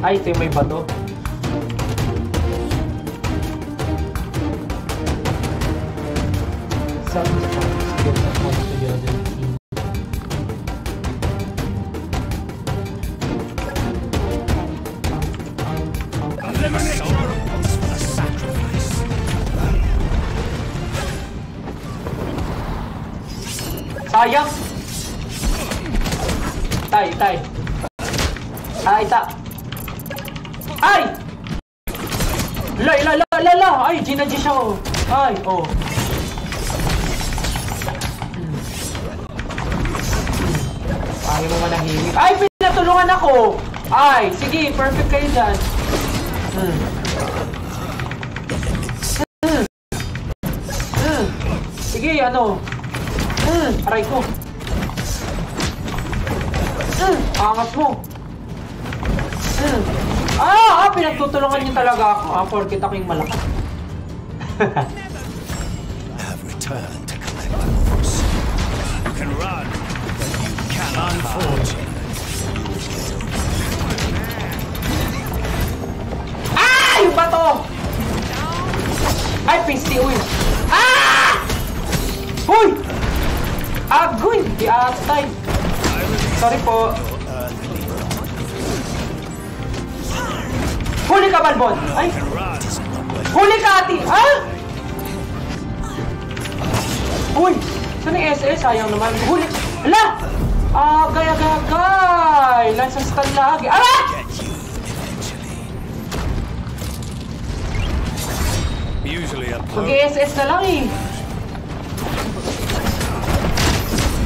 Ay, ito yung may bato. Ay, oh. Ayaw mo manahimik. Ay, pinatulungan ako! Ay, sige, perfect kayo dyan. Hmm. Hmm. Sige, ano? Hmm, aray ko. Hmm, angas mo. Hmm. Ah, ah, pinagtutulungan niyo talaga ako. Ah, porkit ako yung malaki. have returned to collect the horse. You can run, but you cannot hide. Ah! Yung bato! Ay, PC, uy! Ah! Uy! Agoy! Di atay! Sorry po. Huli ka, Balbon! Ay! Huli ka, ati! Ah! Uy! Saan yung SS? Sayang naman. Huli! Hala! Agay, agay, agay! License ka lagi. Ala! Mag-SS na lang eh.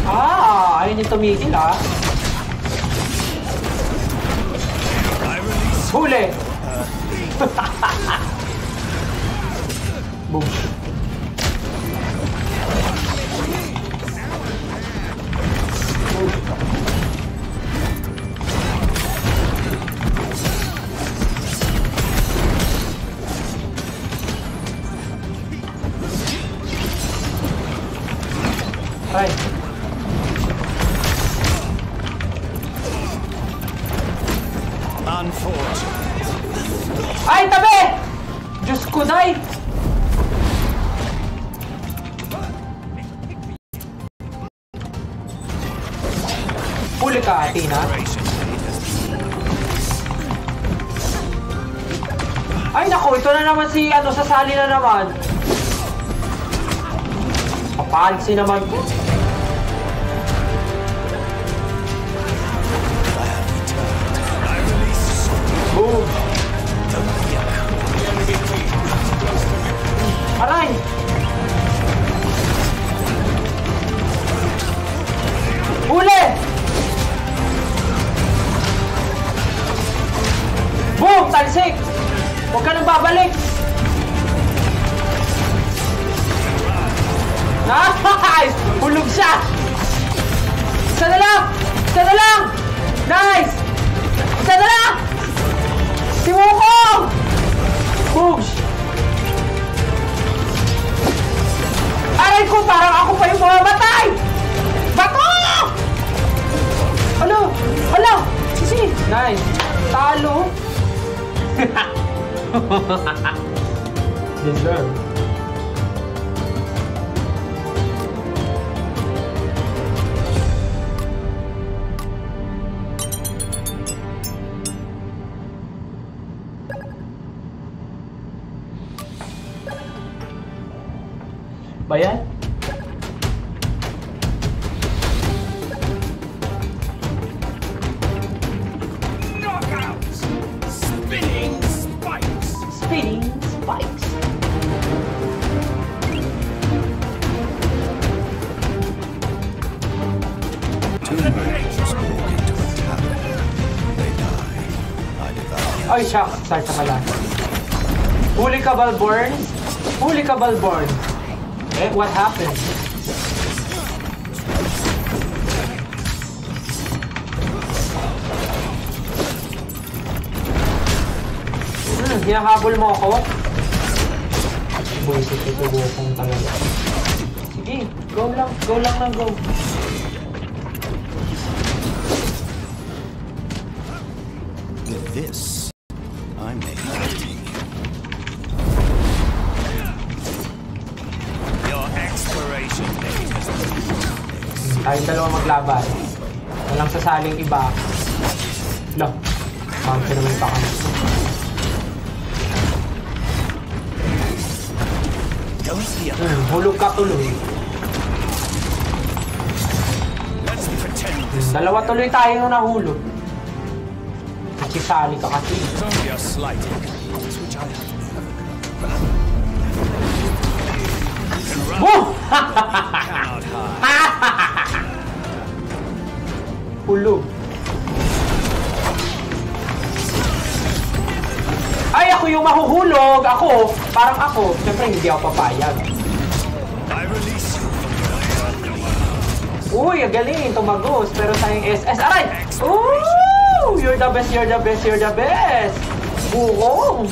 Ah, ayun yung tumigil ah. Huli! Boom. Sasali na naman. Kapalsi naman ko. Ay, siya. Start sa kalan. Huli ka, Balborn? Huli ka, Balborn. Eh, what happened? Hmm, hinahabol mo ako? Buisit ito, bukong talaga. Sige, go lang, go lang lang, go. With this, dalawa maglaban. Walang sasaling iba. Lo. Bounce naman pa kami. Hmm, hulog ka tuloy. Hmm, dalawa tuloy tayo nahulog. Nakisali ka kasi. is only Hulog. Ay, ako yung mahuhulog. Ako, parang ako. Siyempre, hindi ako papayag. Uy, ang galing. Tumagos. Pero tayong SS. Aray! Ooh! You're the best, you're the best, you're the best! Bukong!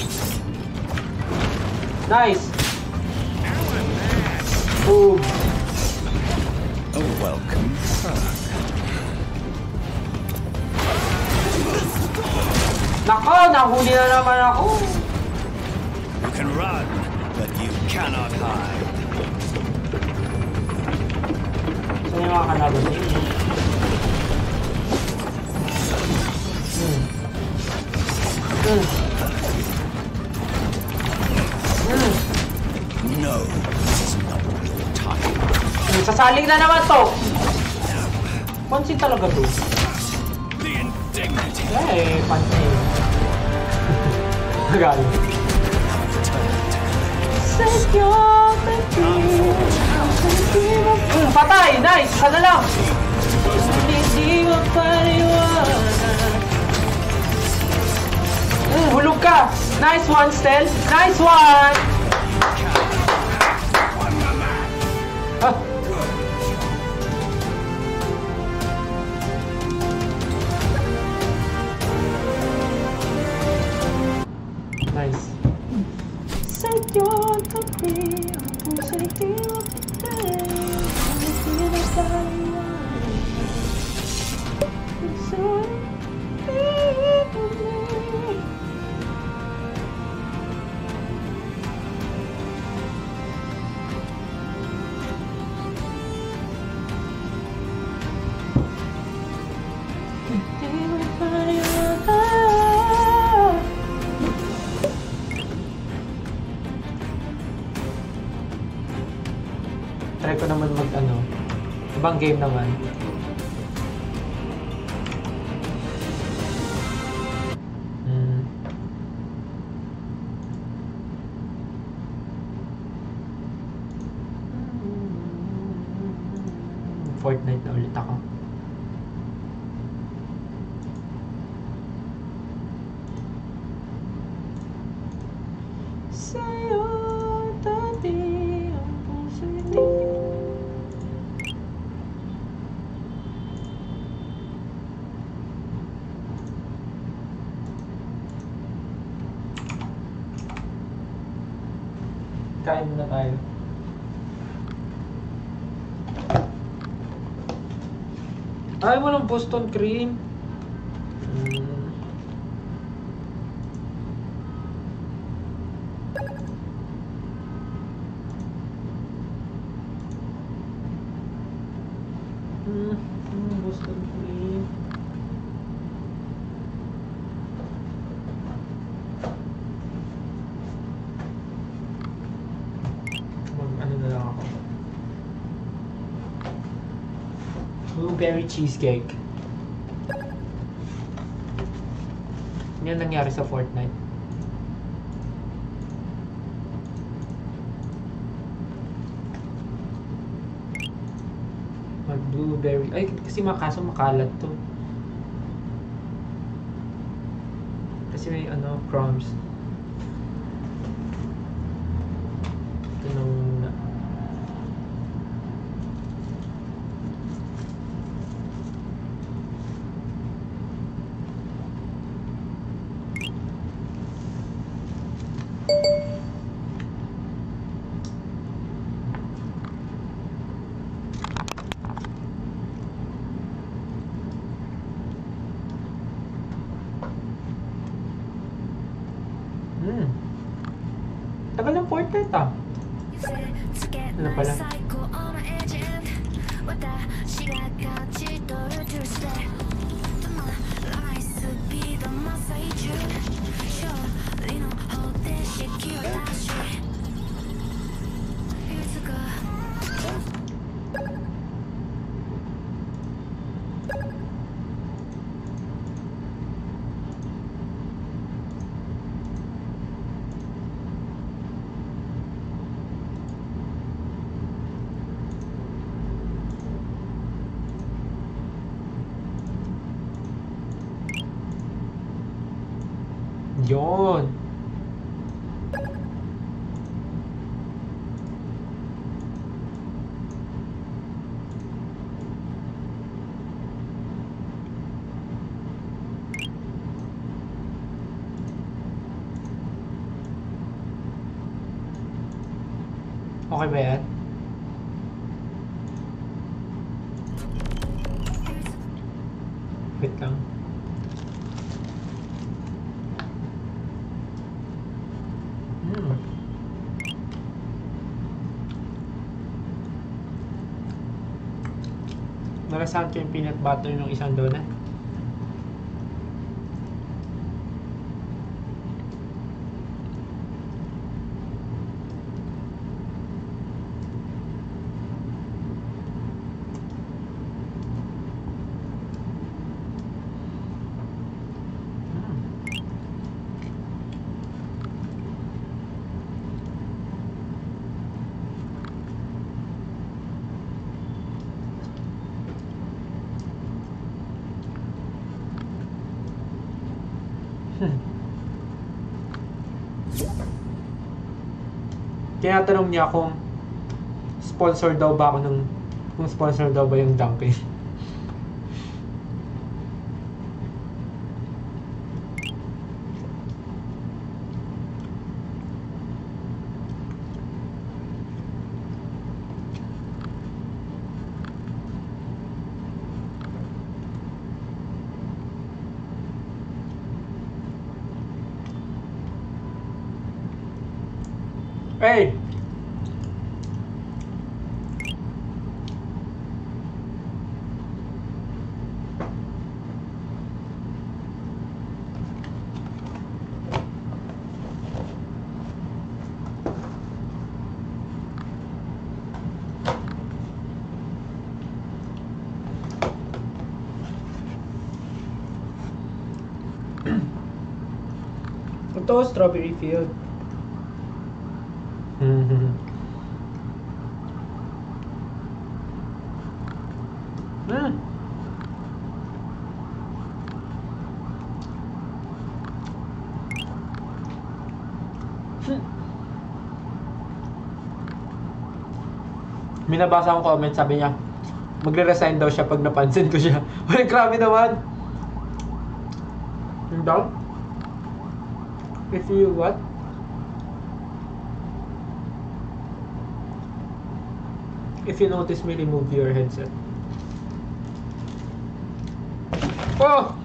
Nice! Boom! Nahuli na naman ako. You can run, but you cannot hide. Saan yung mga kalaban? Hmm. Hmm. Hmm. No, this is not your time. Hmm. Sasaling na naman to. Pansin talaga to. The indignity Eh, pansin. Magaling. Hmm, patay! Nice! Sana lang! Hindi mo paliwanag Hmm, hulog ka! Nice one, Stel! Nice one! Ah. Game naman. Ayaw mo ng Boston cream? Hmm. Hmm, hmm, Boston cream. Mag ano na lang ako. Blueberry cheesecake. Yan nangyari sa Fortnite. Mag blueberry. Ay, kasi makaso makalat to. Kasi may ano, crumbs. Narasahan ko yung peanut butter ng isang donut. Tinatanong niya kung sponsor daw ba ako ng kung sponsor daw ba yung Dunkin. Hey! Strawberry field. Mhm. Mm. Hmm. May nabasa akong comment, sabi niya, magre-resign daw siya pag napansin ko siya. Ay, grabe naman. If you what? If you notice me, remove your headset. Oh!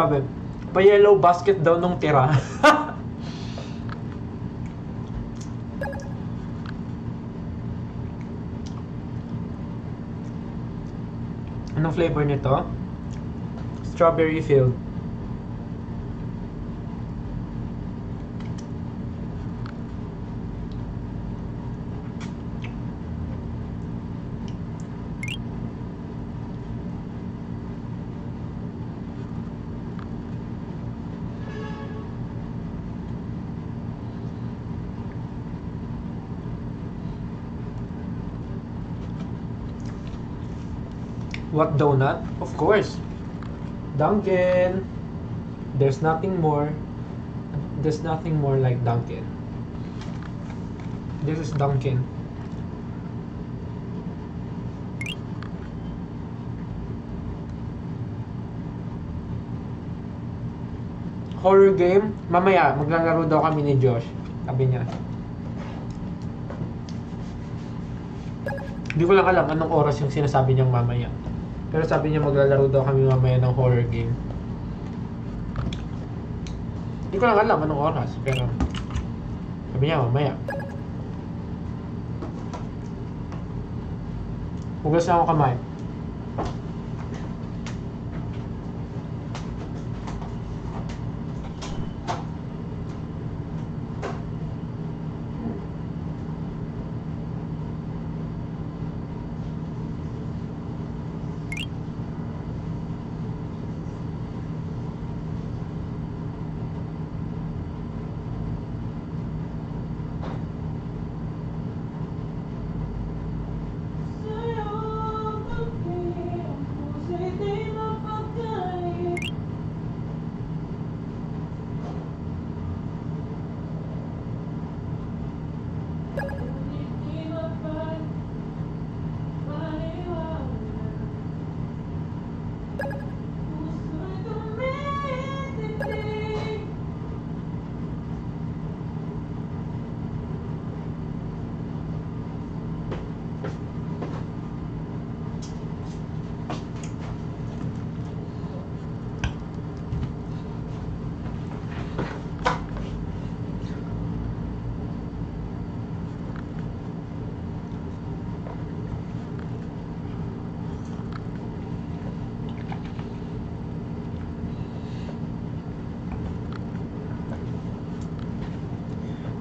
Sabi, pa-yellow basket daw nung tira. Anong flavor nito? Strawberry filled. What donut? Of course. Dunkin'. There's nothing more. There's nothing more like Dunkin'. This is Duncan. Horror game? Mamaya, maglalaro daw kami ni Josh. Sabi niya. Hindi ko lang alam anong oras yung sinasabi niyang mamaya. Pero sabi niya maglalaro daw kami mamaya ng horror game. Hindi ko lang alam anong oras, pero sabi niya mamaya. Hugas na ako kamay.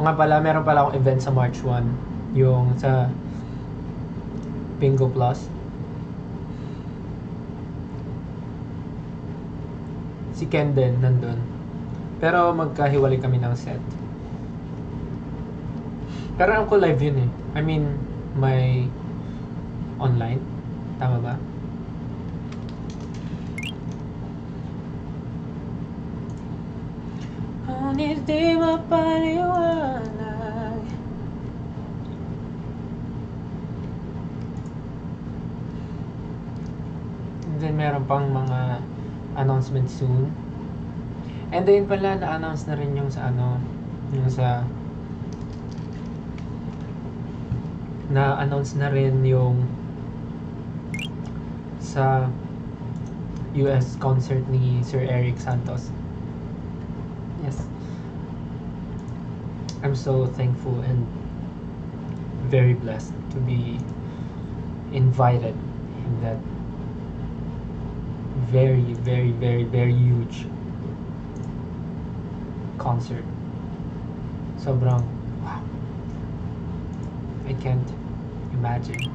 Nga pala, meron pala akong event sa March 1. Yung sa Bingo Plus. Si Ken din, nandun. Pero magkahiwalay kami ng set. Pero alam ko live yun eh. I mean, may online. Tama ba? Announcement soon. And then pala na-announce na rin yung sa ano, yung sa na-announce na rin yung sa US concert ni Sir Eric Santos. Yes. I'm so thankful and very blessed to be invited in that very, very, very, very huge concert. Sobrang, wow. I can't imagine.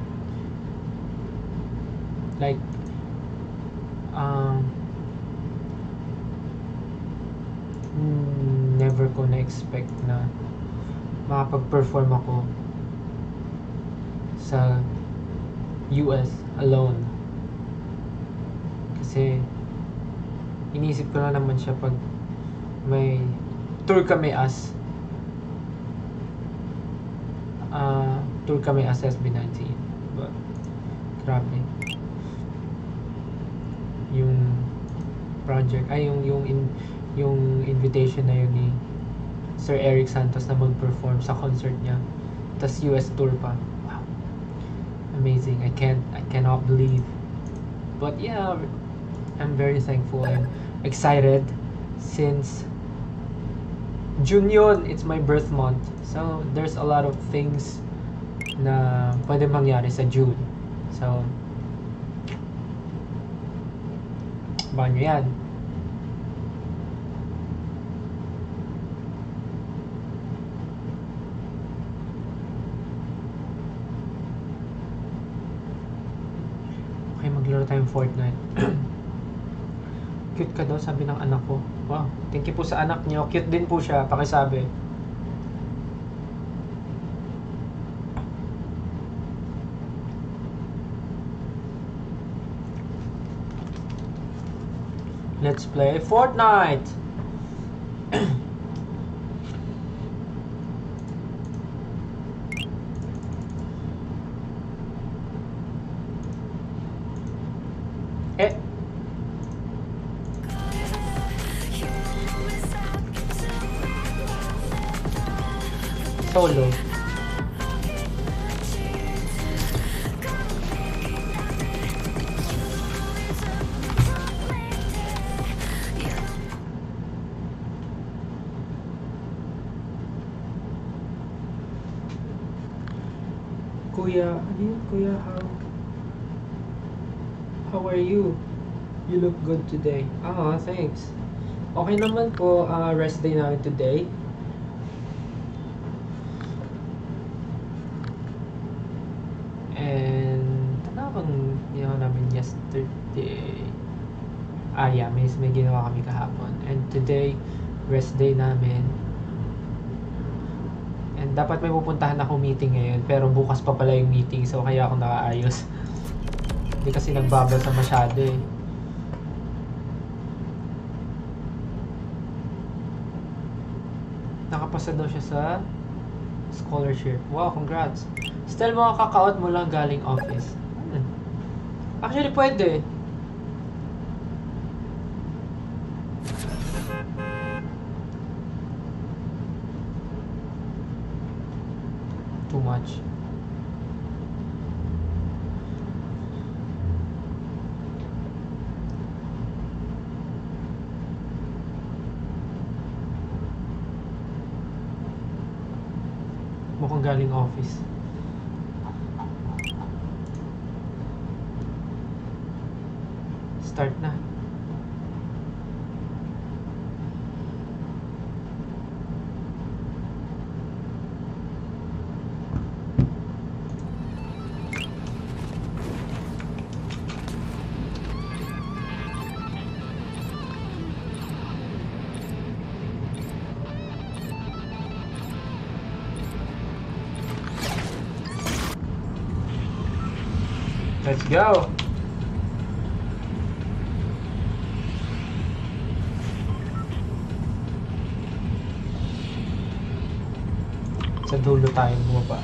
Like, um, never ko na-expect na makapag-perform ako sa US alone. Kasi inisip ko na naman siya pag may tour kami as ah tour kami as SB19. But, grabe. Yung project, ay yung yung in, yung invitation na yun ni Sir Eric Santos na mag-perform sa concert niya. tas US tour pa. Wow. Amazing. I can't I cannot believe. But yeah, I'm very thankful and excited since June yun, it's my birth month. So, there's a lot of things na pwede mangyari sa June. So, abangan nyo yan. Okay, maglaro tayong Fortnite. Cute ka daw, sabi ng anak ko. Wow, thank you po sa anak niyo. Cute din po siya, pakisabi. Let's play Fortnite! Solo. Kuya, ano yun? Kuya, how? How are you? You look good today. Ah, thanks. Okay naman po, ah, rest day namin today. And, ano bang ginawa namin yesterday? Ah, yeah, may, kami kahapon. And today, rest day namin. And dapat may pupuntahan ako meeting ngayon, pero bukas pa pala yung meeting, so kaya ako nakaayos. Hindi kasi nagbabasa masyado eh. Nakapasa daw siya sa scholarship. Wow, congrats. Still mga kakaot mo lang galing office. Hmm. Actually, pwede. Office. Go! Sa dulo tayo bumaba.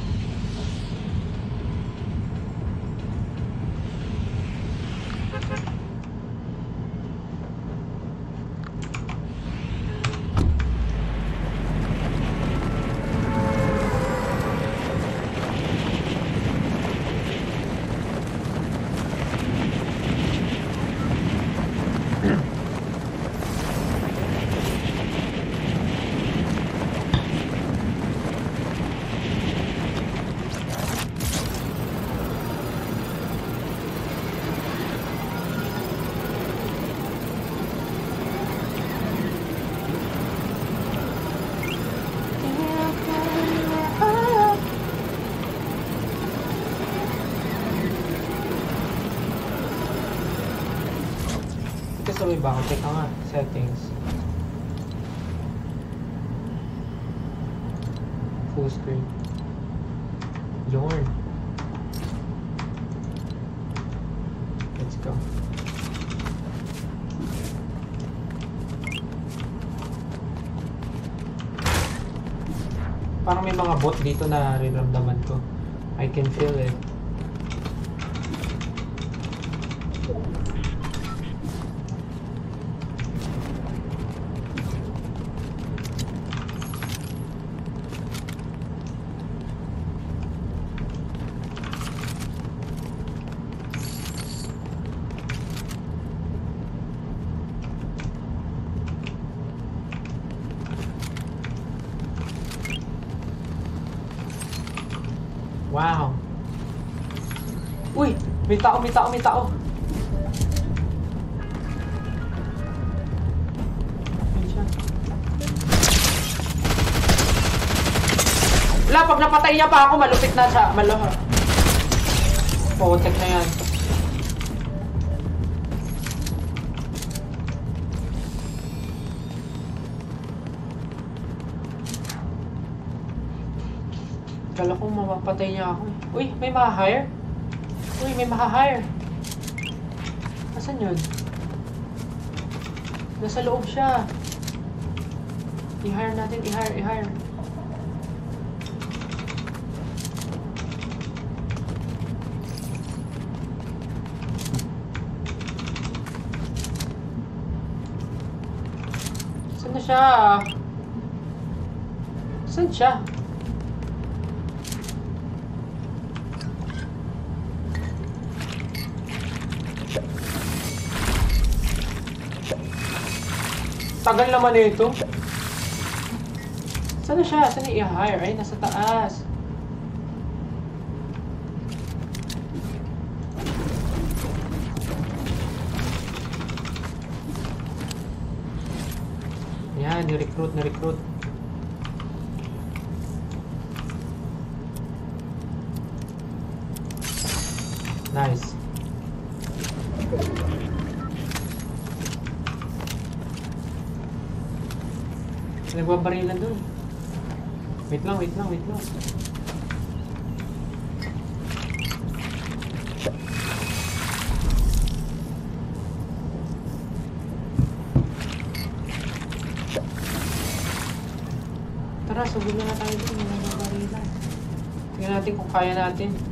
Ito sabay ba? Teka nga, settings. Full screen. Yarn. Let's go. Parang may mga bot dito na rinramdaman ko. I can feel it. Wow. Uy! May tao, may tao, may tao. Siya. Wala, pag napatay niya pa ako, malupit na siya. Malaha. Putek na yan. Kala ko mamapatay niya ako eh. Uy, may ma-hire? Uy, may ma-hire. Asan yun? Nasa loob siya. I-hire natin, i-hire, i-hire. Saan na siya? Saan siya? Tagal naman nito. Saan na siya? Saan niya i-hire? Ay, nasa taas. Yan, ni-recruit, ni-recruit. Nice. Nagbabarilan dun. Wait lang, wait lang. Tara, sugod na tayo. May nagbabarilan. Tingnan natin kung kaya natin.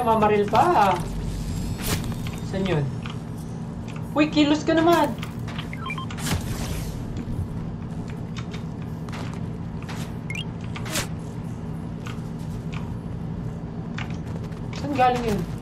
Namamaril pa. Saan yun? Uy, kilos ka naman. Saan galing yun?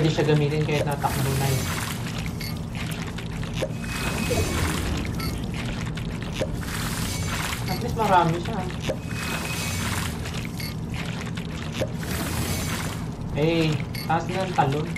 Pwede siya gamitin kahit natakbo na yun. At least marami siya. Hey, taas na ang talon.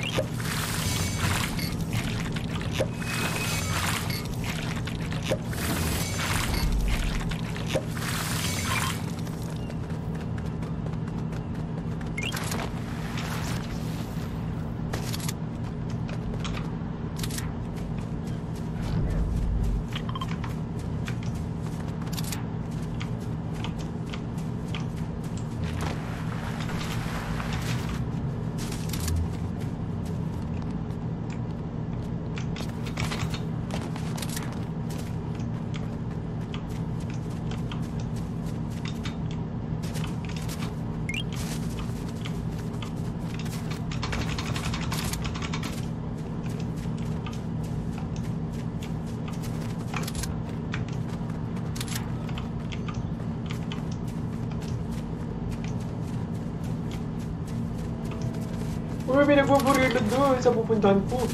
done food.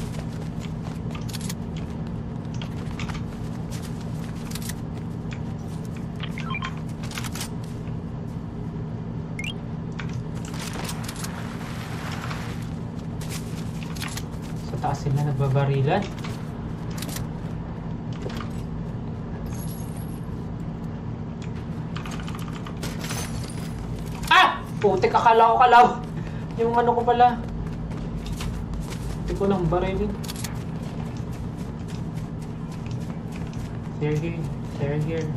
Sa taas sila nagbabarilan. Ah! Putik, akala ko kalaw. Yung ano ko pala. Ko lang barilin. They're here. They're here.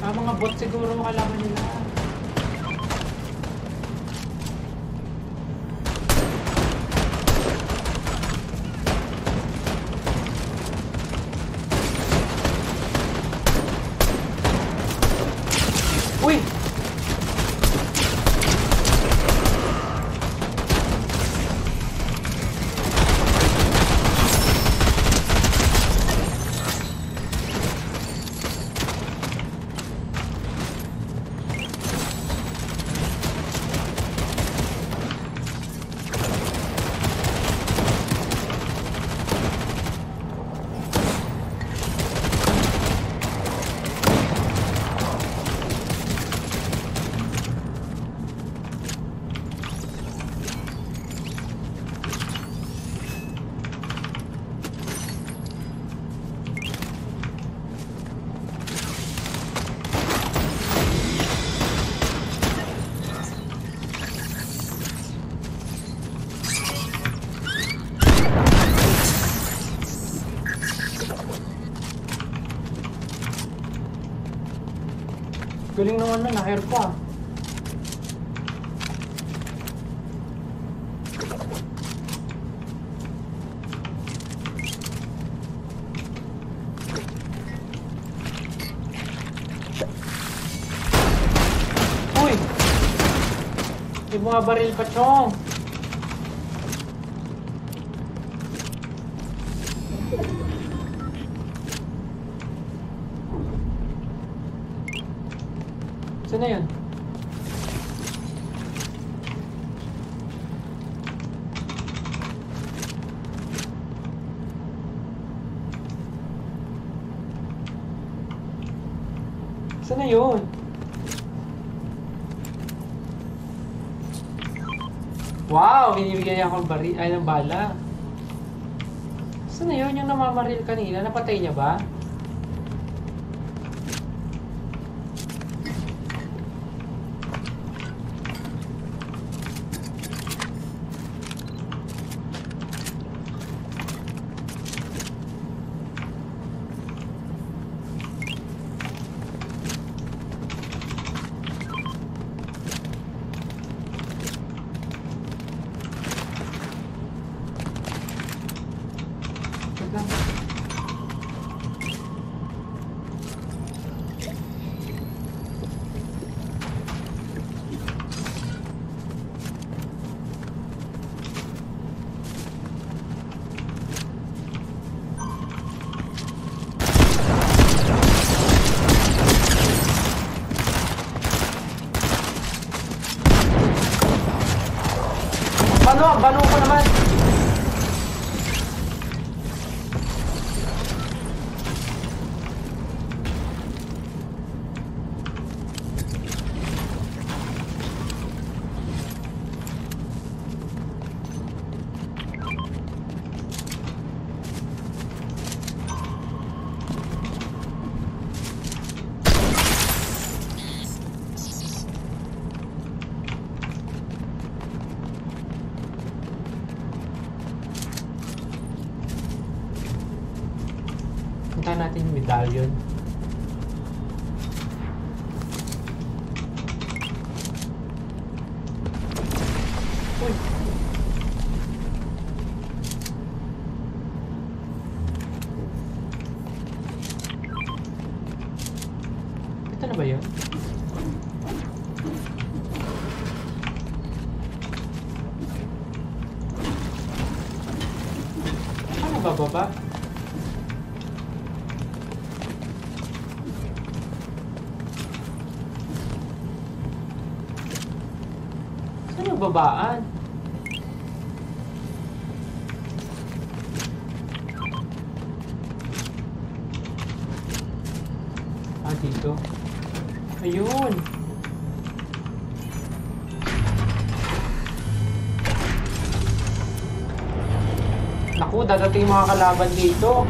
Ah, mga bot siguro kalaman nila. Na, na-hair ko ah. Uy! May mga baril pa, Chong! Saan na yun? Saan na yun? Wow! Binibigyan niya ay ng bala. Saan na yun? Yung namamaril kanina, napatay niya ba? Wait lang. babaan. Ah, dito. Ayun. Naku, dadating mga kalaban dito.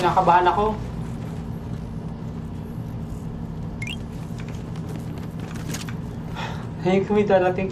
kinakabahan ako. Ngayon kami darating.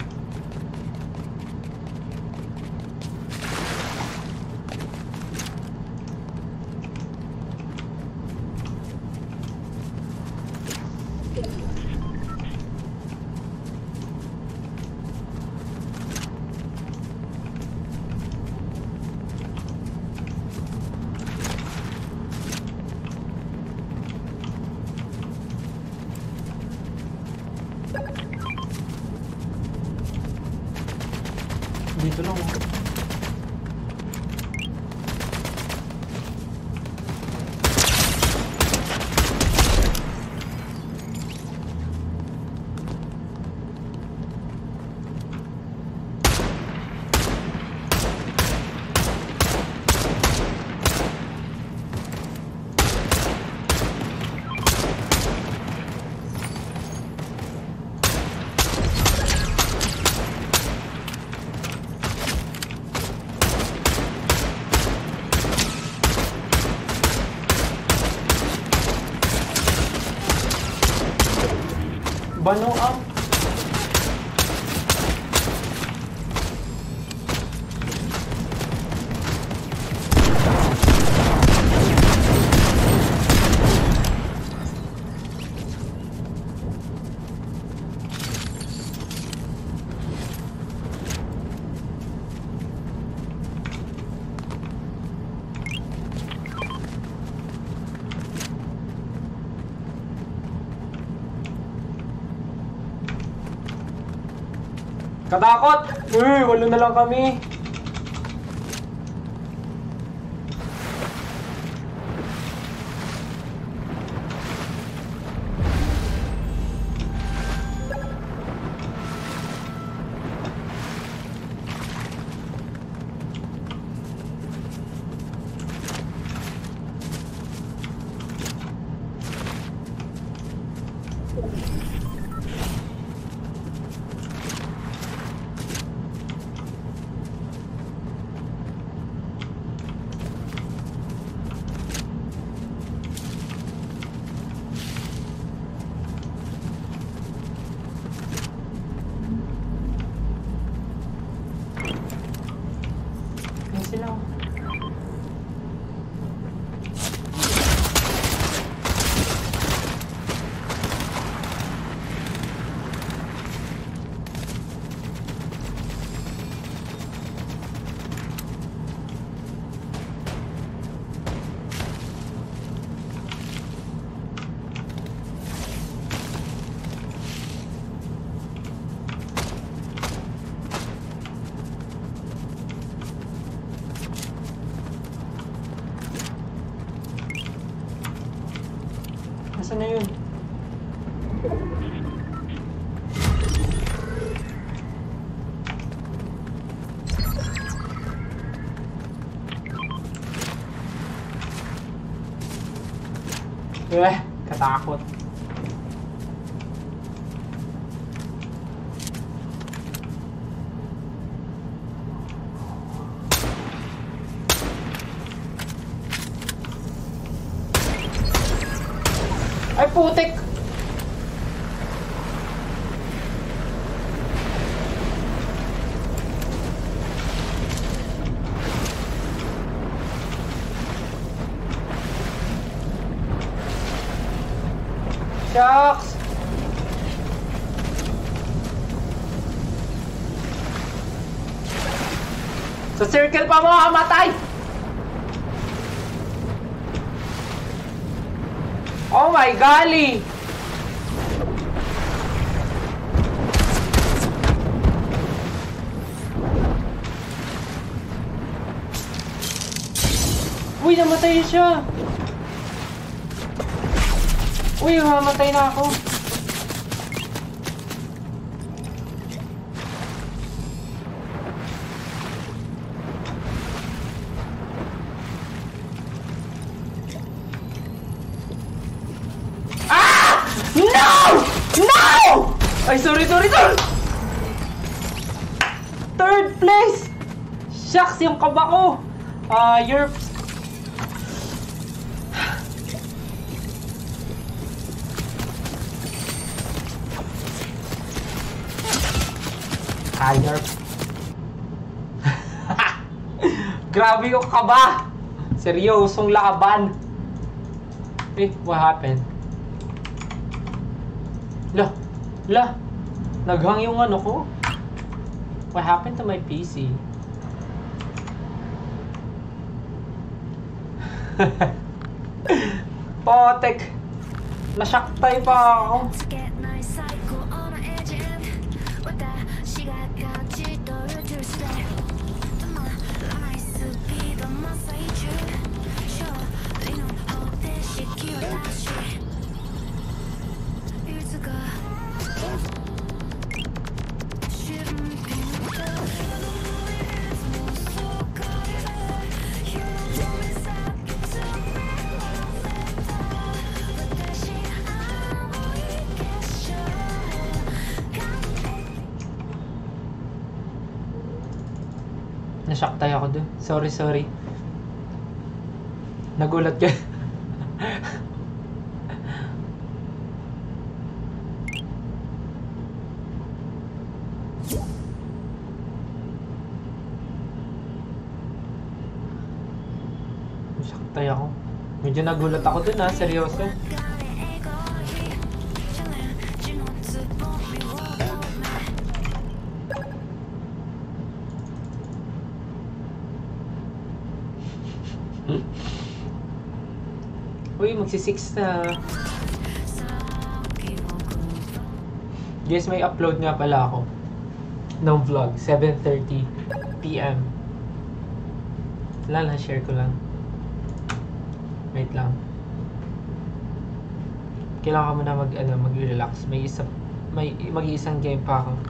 Banuang walo na lang kami. Putik! Shucks! Sa circle pa mo kamatay! Golly! Uy, namatay siya! Uy, mamatay na ako. Grabe yung kaba! Seryosong laban! Eh, what happened? La, la, naghang yung ano ko. What happened to my PC? Potek! Nasyaktay pa ako. Sorry, sorry. Nagulat ka. Nasyaktay ako. Medyo nagulat ako dun ha, seryoso. Magsi-6 na. Guys, may upload nga pala ako ng vlog, 7.30 p.m. Wala lang, share ko lang. Wait lang. Kailangan ko muna mag, ano, mag-relax. May isa, may, mag-iisang game pa ako.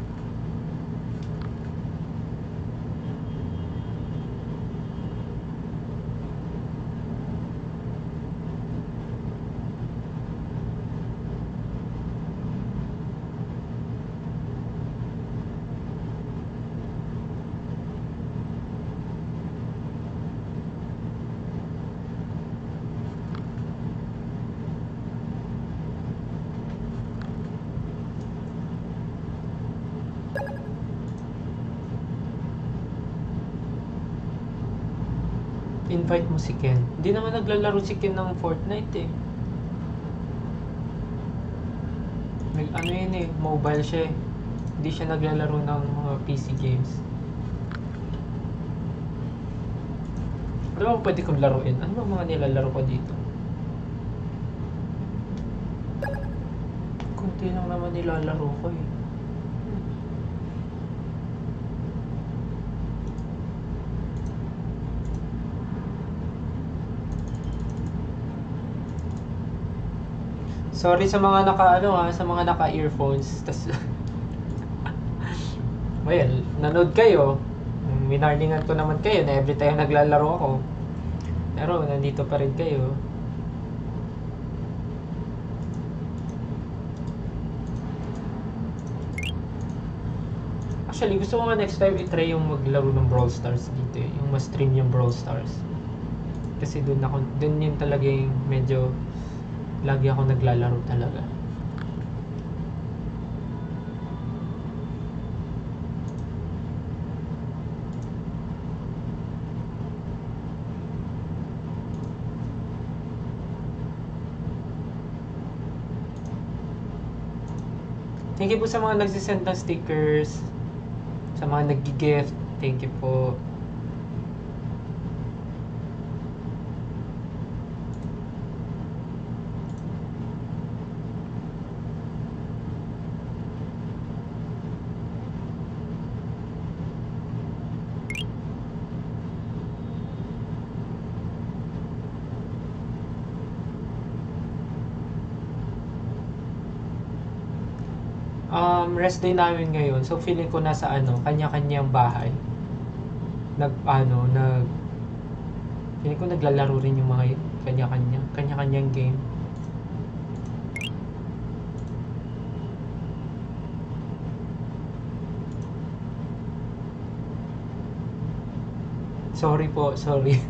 Mo si Ken. Hindi naman naglalaro si Ken ng Fortnite eh. Nag, ano yun eh, mobile siya eh. Hindi siya naglalaro ng mga PC games. Ano ba pwede kong laruin? Ano ba mga nilalaro ko dito? Kunti lang naman nilalaro ko eh. Sorry sa mga naka ano ha, sa mga naka earphones. Tas Well, nanood kayo. Minarningan ko naman kayo na every time naglalaro ako. Pero nandito pa rin kayo. Actually, gusto ko nga next time i-try yung maglaro ng Brawl Stars dito eh. Yung ma-stream yung Brawl Stars. Kasi doon ako, doon yun talaga yung medyo Lagi ako naglalaro talaga. Thank you po sa mga nagsisend ng stickers. Sa mga nag-gift. Thank you po. um, rest day namin ngayon. So feeling ko nasa ano, kanya-kanyang bahay. Nag ano, nag feeling ko naglalaro rin yung mga kanya-kanya, kanya-kanyang game. Sorry po, sorry.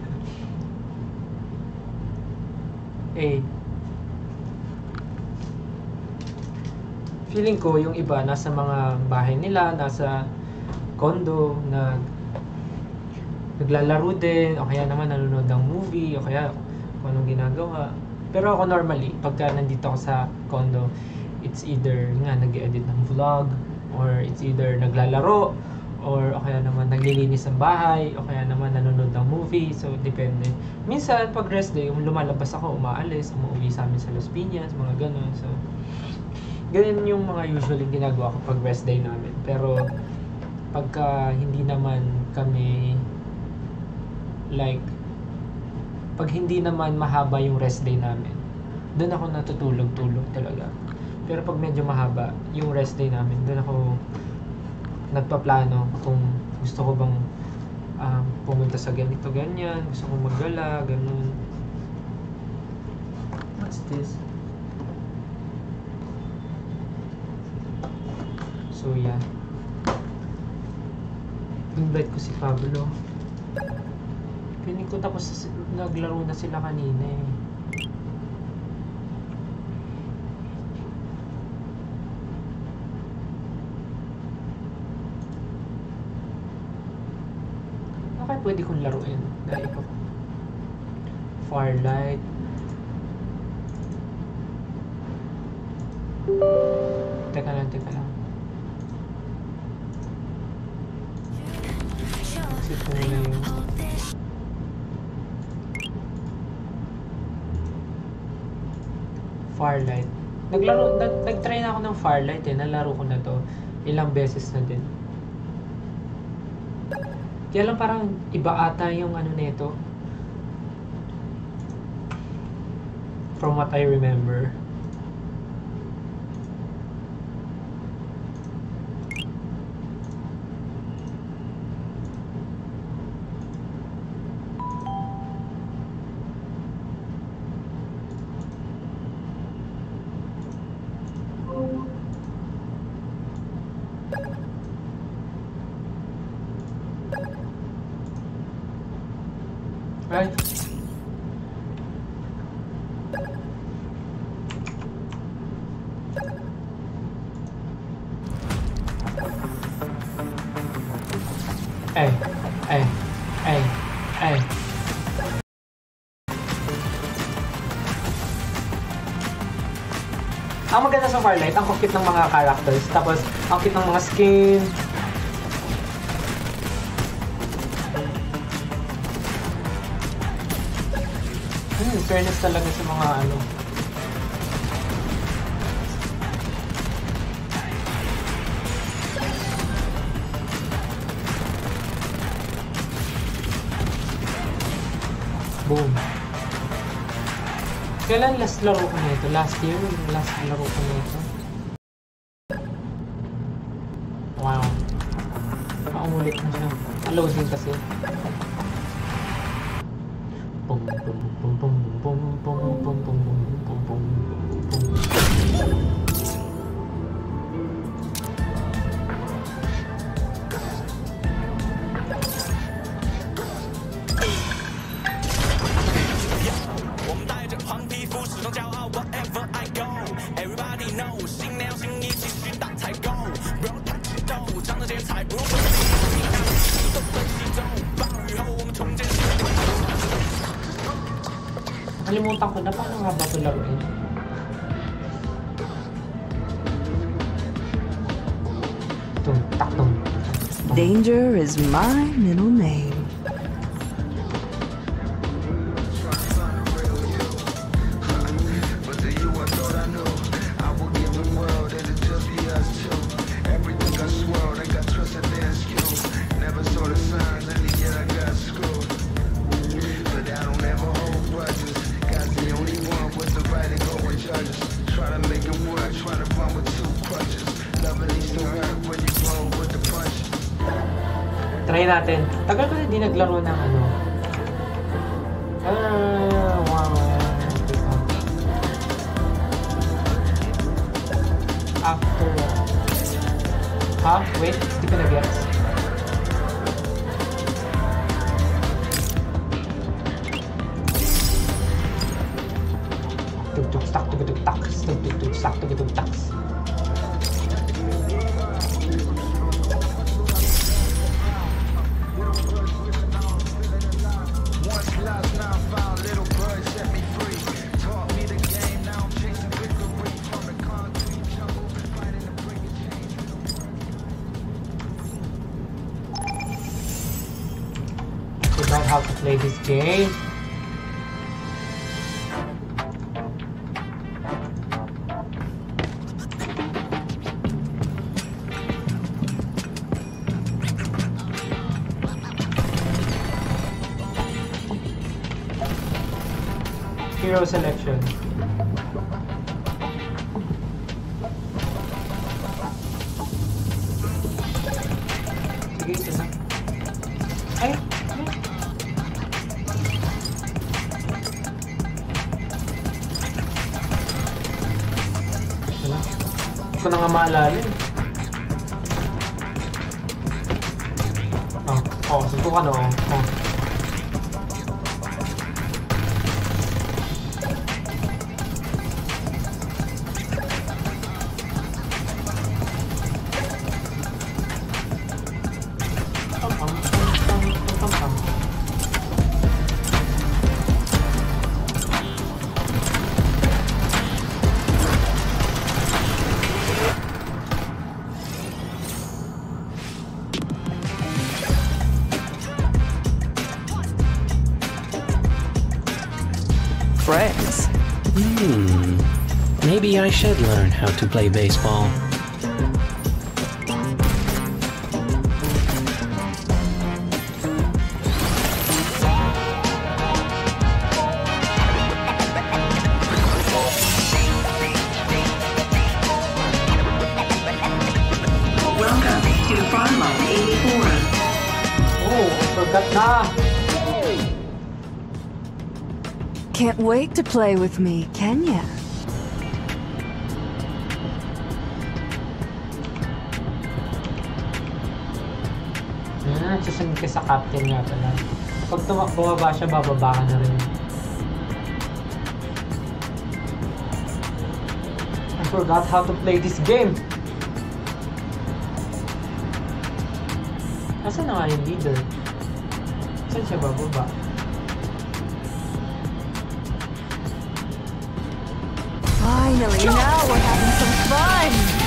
eh, feeling ko yung iba nasa mga bahay nila, nasa condo, nag naglalaro din, o kaya naman nanonood ng movie, o kaya kung anong ginagawa. Pero ako normally, pagka nandito ako sa condo, it's either nga nag-edit ng vlog, or it's either naglalaro, or o kaya naman naglilinis ng bahay, o kaya naman nanonood ng movie, so depende. Minsan, pag rest day, yung lumalabas ako, umaalis, umuwi sa amin sa Las Piñas, mga ganun, so ganun yung mga usually ginagawa ko pag rest day namin. Pero pagka hindi naman kami like pag hindi naman mahaba yung rest day namin, doon ako natutulog-tulog talaga. Pero pag medyo mahaba yung rest day namin, doon ako nagpaplano kung gusto ko bang um, pumunta sa ganito ganyan, gusto ko maggala, ganun. What's this? So, yeah. Invite ko si Pablo. Piling ko tapos naglaro na sila kanina eh. Okay, pwede kong laruin. Dahil ko. Firelight. Teka lang, teka lang. Yung... Firelight. Naglaro, nag, nag-try na ako ng Firelight eh. Nalaro ko na to. Ilang beses na din. Kaya lang parang iba ata yung ano nito. From what I remember. Ay, ay, ay, ay. Ang maganda sa Farlight, ang cute ng mga characters. Tapos, ang cute ng mga skin. Hmm, fairness talaga sa mga ano. Kailan last laro ko nito? Last year? Last laro ko nito? Wow. Paulit na siya. Loading kasi. Maybe I should learn how to play baseball. Welcome to Frontline 84. Oh, forgot na. Can't wait to play with me, can ya? Ah, susunod ka sa captain nga pala. Pag tuma- bumaba siya, bababa ka na rin. I forgot how to play this game. Nasaan na nga yung leader? Saan siya bababa? Finally, now we're having some fun!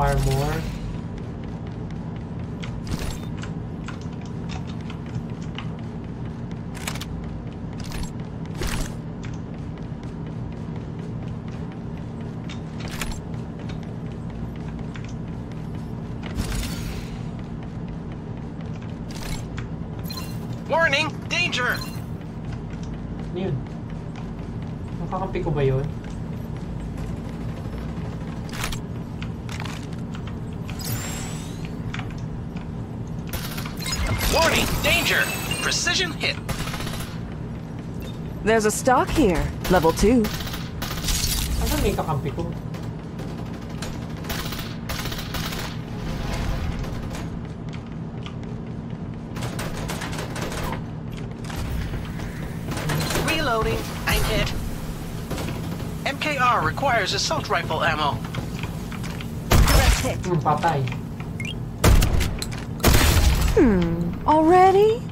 Armor There's a stock here. Level 2. Ano may kakampi ko? Reloading. I'm hit. MKR requires assault rifle ammo. Hmm, patay. Hmm. Already?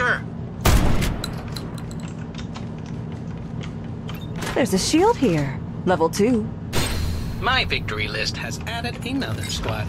Warning! Danger! There's a shield here. Level 2. My victory list has added another squad.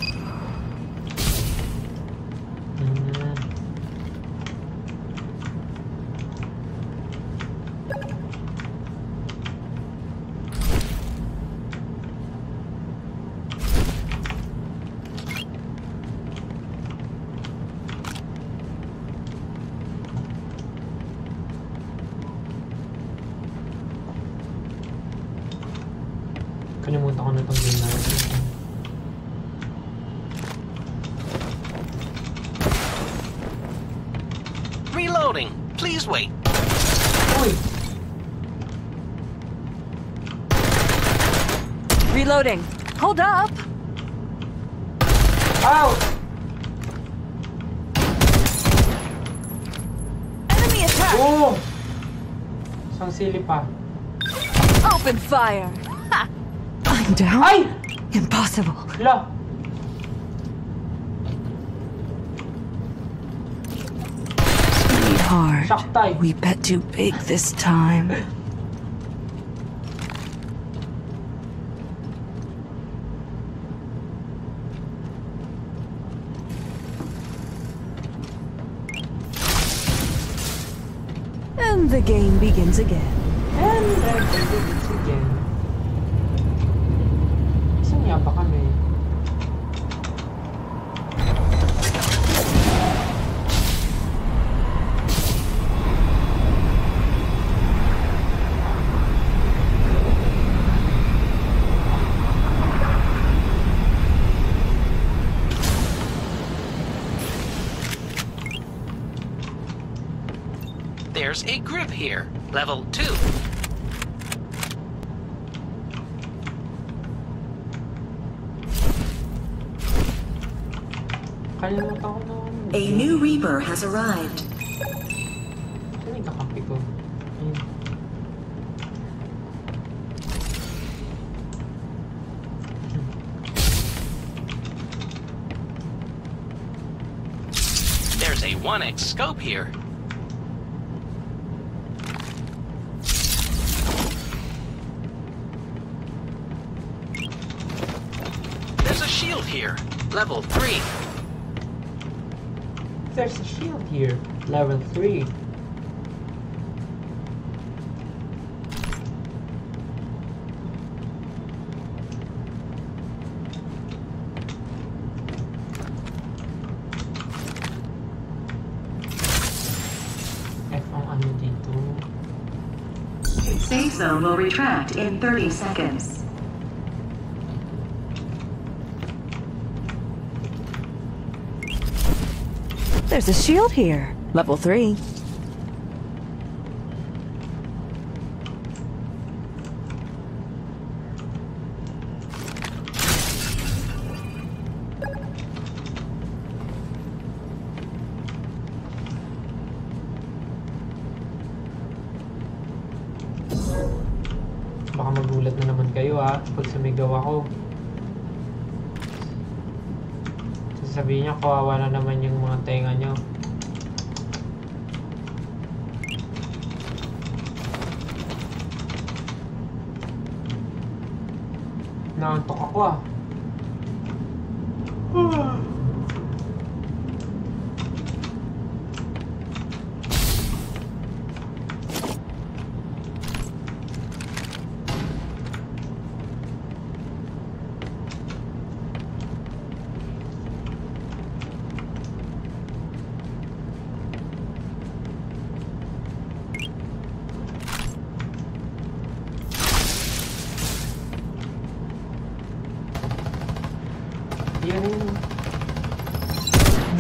Impossible. Hala! Sweetheart. We bet too big this time. And the game begins again. There's a grip here. Level 2. Kalimutan ko na. A new Reaper has arrived. Saan yung kakampi ko? Ayun. There's a 1x scope here. Level 3. There's a shield here. Level 3. F ang ano. Safe zone will retract in 30 seconds. There's a shield here. Level 3.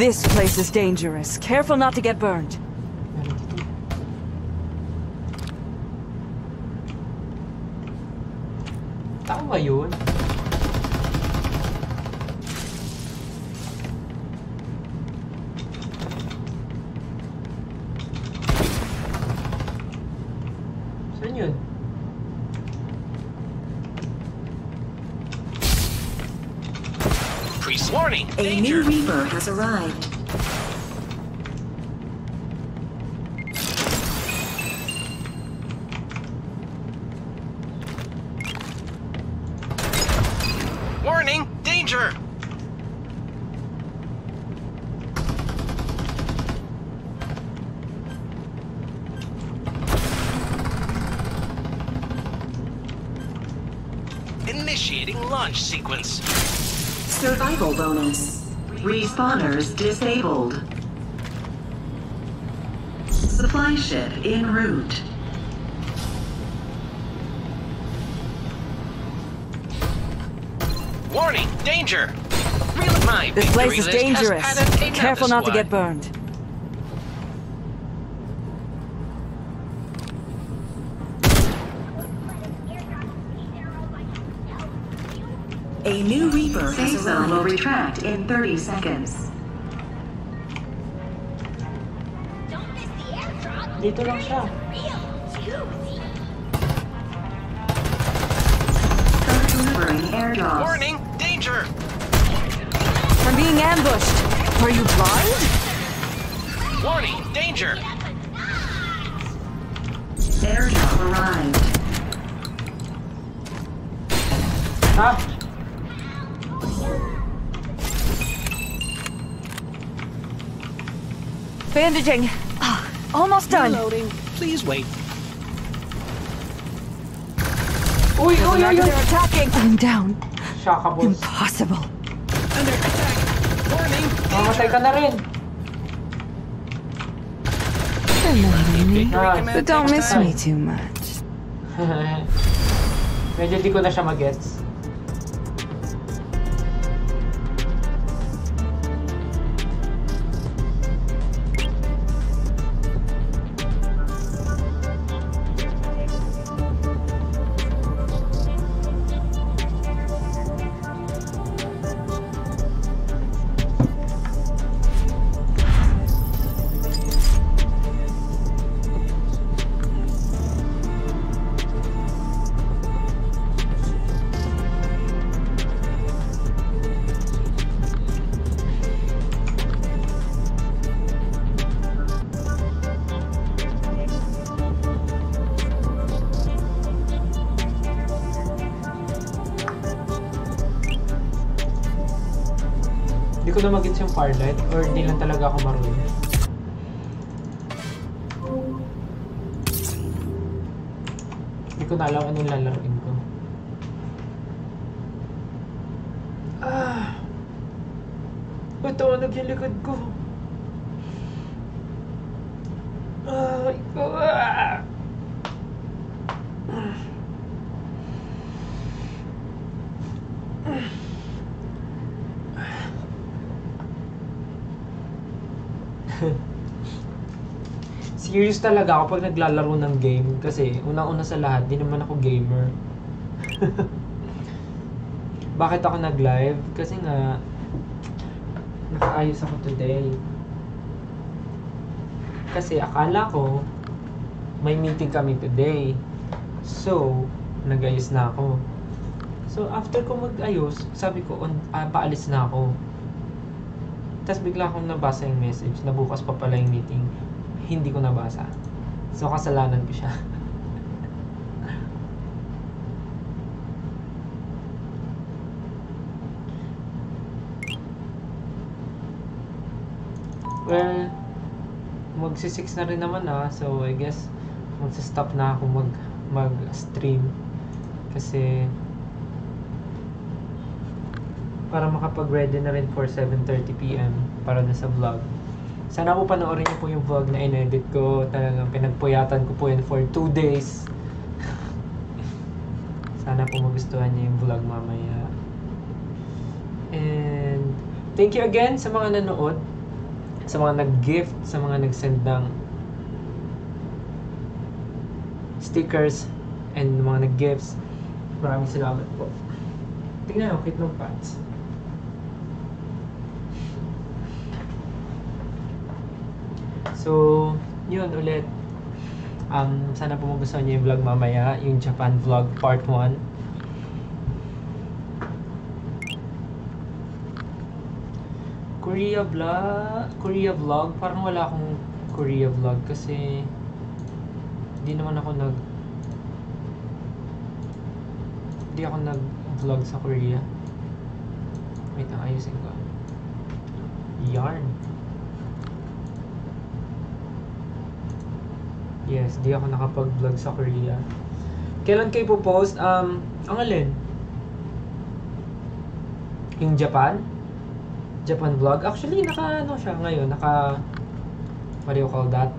This place is dangerous. Careful not to get burned. Has arrived. Disabled. Supply ship en route. Warning. Danger. Real my This place is dangerous. added Careful not to get burned. A new Reaper Safe zone will retract in 30 seconds. Dito lang siya. Start delivering airdrops. Warning. Danger. I'm being ambushed. Are you blind? Warning. Danger. Ah. Airdrop arrived. Ha? Bandaging. Almost done. Reloading. Please wait. Uy, uy, uy, uy! They're attacking. I'm down. Shaka. Impossible. Under attack. Warning. Mamatay ka na rin. Victory Nice. command But don't miss me too much. Medyo di ko na siya magets. Na magets Talaga ako pag naglalaro ng game kasi unang-una sa lahat, di naman ako gamer. Bakit ako nag-live? Kasi nga nakaayos ako today. Kasi akala ko may meeting kami today. So, nag-ayos na ako. So, after ko mag-ayos, sabi ko, on, ah, paalis na ako. Tapos bigla akong nabasa yung message na bukas pa pala yung meeting. Hindi ko nabasa. So, kasalanan ko siya. well, magsi-6 na rin naman ah. So, I guess, magsa-stop na ako mag, mag-stream. Kasi, para makapag-ready na rin for 7.30pm para na sa vlog. Sana po panoorin niyo po yung vlog na in-edit ko. Talagang pinagpuyatan ko po yun for 2 days. Sana po magustuhan niyo yung vlog mamaya. And thank you again sa mga nanood, sa mga nag-gift, sa mga nag-send ng stickers and mga nag-gifts. Maraming salamat po. Tingnan cute ng pants. So, yun ulit. Um, sana po magustuhan niyo yung vlog mamaya, yung Japan vlog part 1. Korea vlog, Korea vlog, parang wala akong Korea vlog kasi hindi naman ako nag hindi ako nag-vlog sa Korea. Wait ayusin ko. Yarn. Yes, di ako nakapag-vlog sa Korea. Kailan kayo po post? Um, ang alin? Yung Japan? Japan vlog? Actually, naka, ano siya ngayon, naka, what do you call that?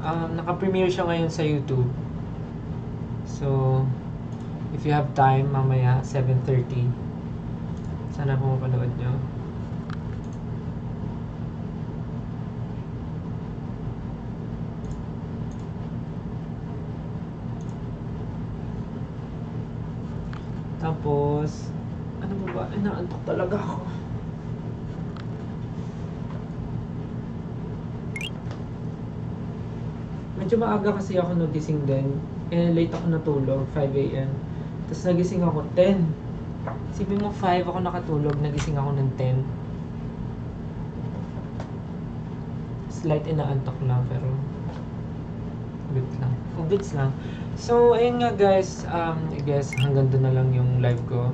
Um, naka-premiere siya ngayon sa YouTube. So, if you have time, mamaya, 7.30. Sana po mapanood nyo. Tapos, ano ba ba? Ay, naantok talaga ako. Medyo maaga kasi ako nagising din. Eh, late ako natulog, 5 a.m. Tapos nagising ako 10. Sabi mo 5 ako nakatulog, nagising ako ng 10. Slight inaantok lang, pero bit lang. Oh, bits lang. So, ayun nga guys, um, I guess hanggang doon na lang yung live ko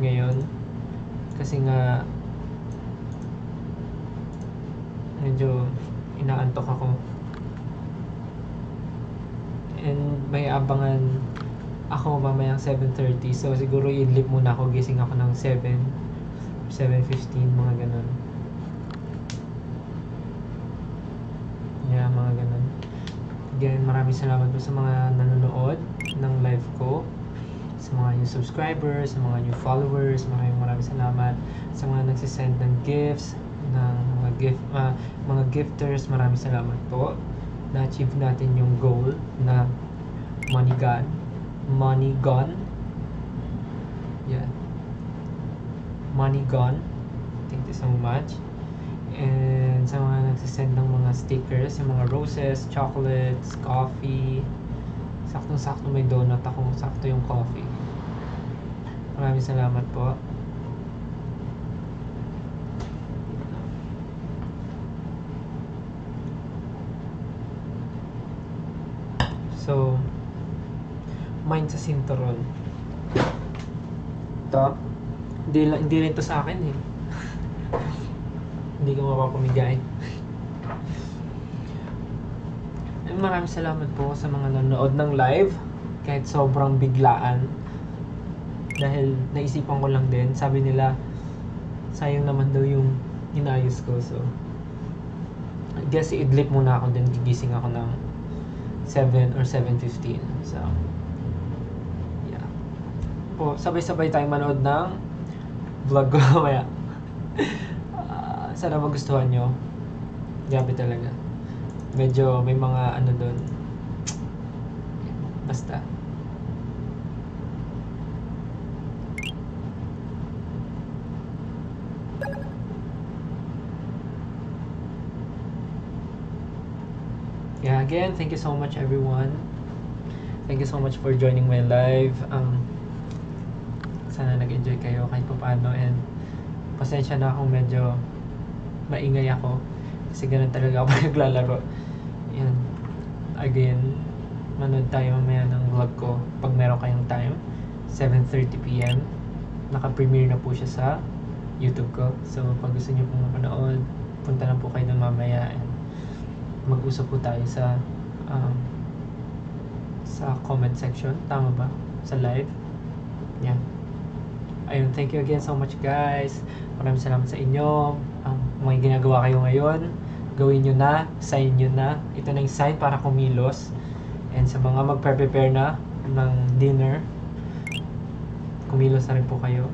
ngayon. Kasi nga, medyo inaantok ako. And may abangan ako mamayang 7.30. So, siguro i-leave muna ako. Gising ako ng 7, 7.15, mga ganun. Yeah, mga ganun. Again, maraming salamat po sa mga nanonood ng live ko. Sa mga new subscribers, sa mga new followers, maraming maraming salamat. Sa mga nagsisend ng gifts, ng mga gift, ah, mga gifters, maraming salamat po. Na-achieve natin yung goal na money gun. Money gun. Yeah. Money gun. Thank you so much. And sa mga nagsisend ng mga stickers, yung mga roses, chocolates, coffee. Saktong-sakto may donut ako, sakto yung coffee. Maraming salamat po. So, mine sa Sinturon. Ito, hindi, hindi rin to sa akin eh. Hindi ko mapapamigay. And maraming salamat po sa mga nanonood ng live. Kahit sobrang biglaan. Dahil naisipan ko lang din. Sabi nila sayang naman daw yung inayos ko so. I guess i-idlip muna ako din. Gigising ako ng 7 or 7.15 so. Yeah. Po sabay-sabay tayong manood ng vlog ko mamaya sana magustuhan nyo. Grabe talaga. Medyo may mga ano doon basta. Yeah again thank you so much everyone. Thank you so much for joining my live. Um sana nag-enjoy kayo kahit pa paano and pasensya na kung medyo maingay ako. Kasi ganun talaga ako naglalaro. Yan. Again manood tayo mamaya ng vlog ko pag meron kayong time. 7.30pm naka-premiere na po siya sa youtube ko. So pag gusto niyo pong mapanood punta lang po kayo ng mamaya mag-usap po tayo sa um, sa comment section. Tama ba? sa live? Yan. Ayun thank you again so much guys. Maraming salamat sa inyo um, may ginagawa kayo ngayon gawin nyo na sign nyo na ito na yung sign para kumilos and sa mga magpe-prepare na ng dinner kumilos na rin po kayo.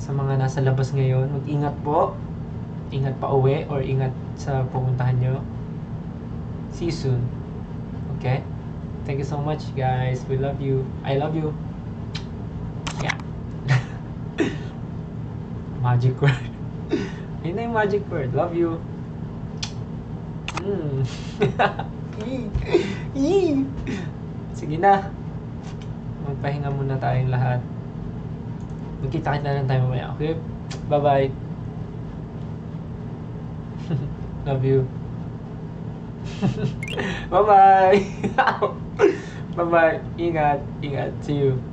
Sa mga nasa labas ngayon, mag-ingat po. Ingat pa uwi or ingat sa pupuntahan nyo. See you soon. Okay? Thank you so much, guys. We love you. I love you. Yeah. magic word. Yun na yung magic word. Love you. Mm. Sige na. Magpahinga muna tayong lahat. Magkita-kita lang tayo mamaya. Okay? Bye-bye. Love you. Bye-bye. Bye-bye. Ingat. Ingat. See you.